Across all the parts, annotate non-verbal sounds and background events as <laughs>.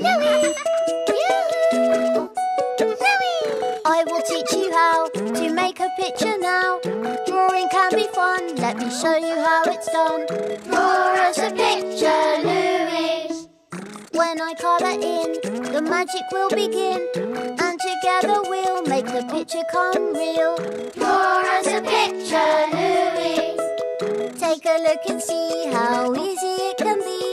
I will teach you how to make a picture now. Drawing can be fun. Let me show you how it's done. Draw us a picture, Louie. When I colour in, the magic will begin. And together we'll make the picture come real. Draw us a picture, Louie. Take a look and see how easy it can be.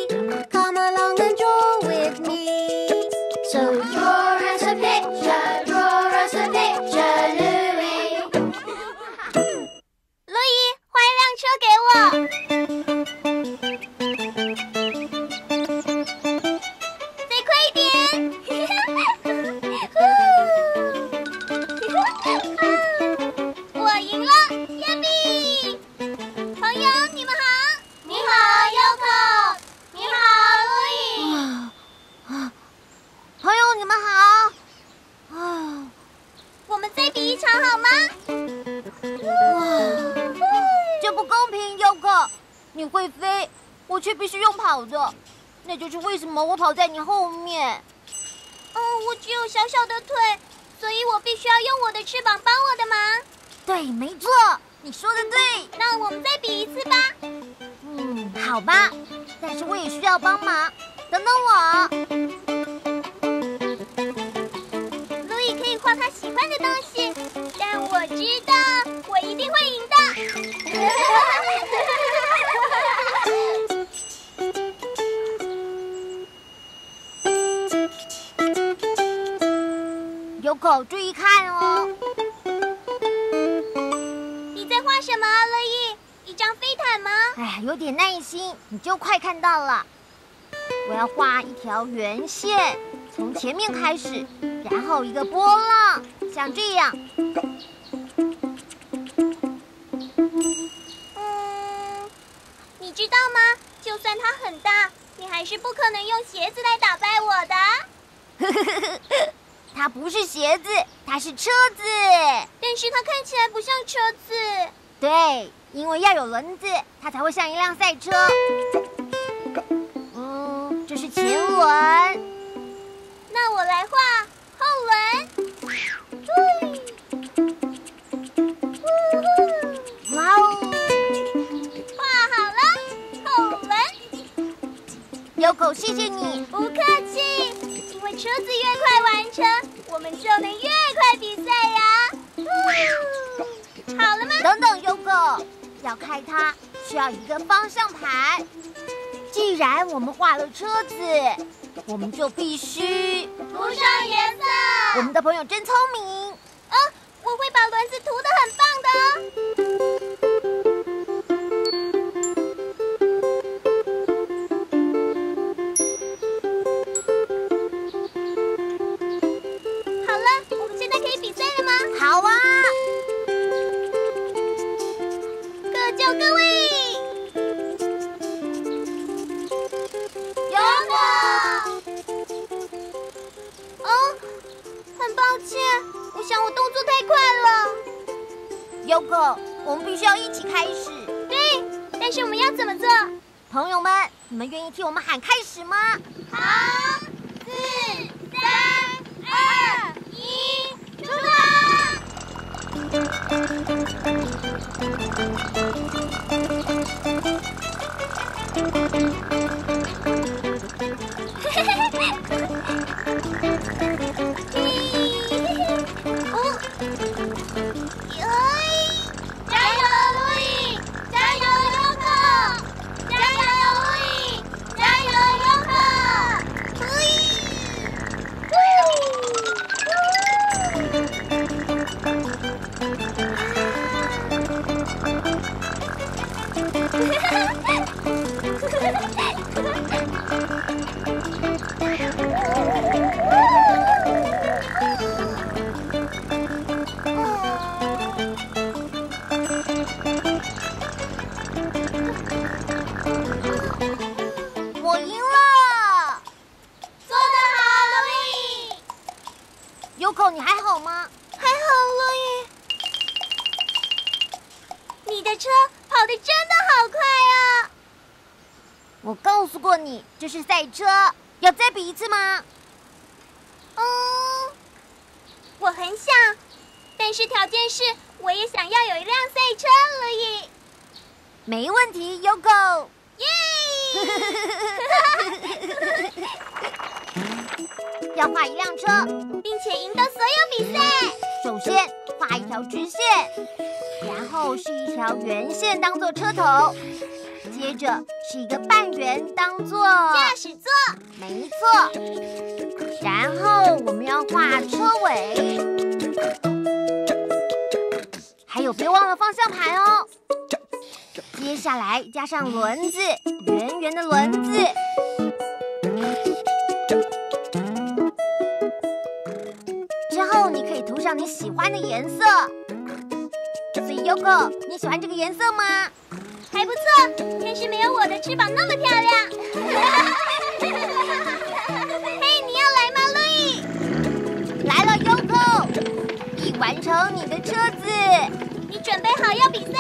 比一场好吗？这不公平，Yoko！你会飞，我却必须用跑的，那就是为什么我跑在你后面。嗯，我只有小小的腿，所以我必须要用我的翅膀帮我的忙。对，没错，你说的对。那我们再比一次吧。嗯，好吧，但是我也需要帮忙。等等我。他喜欢的东西，但我知道我一定会赢的。有狗注意看哦。你在画什么，乐意？一张飞毯吗？哎，有点耐心，你就快看到了。我要画一条圆线，从前面开始，然后一个波浪，像这样。嗯，你知道吗？就算它很大，你还是不可能用鞋子来打败我的。<laughs> 它不是鞋子，它是车子。但是它看起来不像车子。对，因为要有轮子，它才会像一辆赛车。嗯，这是前轮。我来画后轮。哇哦画好了，后轮。，Yoko，谢谢你。不客气，因为车子越快完成，我们就能越快比赛呀。好了吗？等等，Yoko，要开它需要一个方向盘。既然我们画了车子，我们就必须。涂上颜色。我们的朋友真聪明。啊，我会把轮子涂的很棒的哦。好了，我们现在可以比赛了吗？好啊，各就各位。我想我动作太快了。Yoko，我们必须要一起开始。对，但是我们要怎么做？朋友们，你们愿意替我们喊开始吗？好，四、三、二、一，出发！<laughs> 你还好吗？还好，路易。你的车跑得真的好快啊！我告诉过你，这是赛车。要再比一次吗？嗯，我很想，但是条件是我也想要有一辆赛车而已。没问题，Yogo。耶！<laughs> <laughs> 要画一辆车，并且赢得所有比赛。首先条直线，然后是一条圆线当做车头，接着是一个半圆当做驾驶座。没错。然后我们要画车尾，还有别忘了方向盘哦。接下来加上轮子，圆圆的轮子。让你喜欢的颜色。所以 Yoko，你喜欢这个颜色吗？还不错，但是没有我的翅膀那么漂亮。<laughs> 嘿，你要来吗，路易？来了，Yoko，已完成你的车子。你准备好要比赛？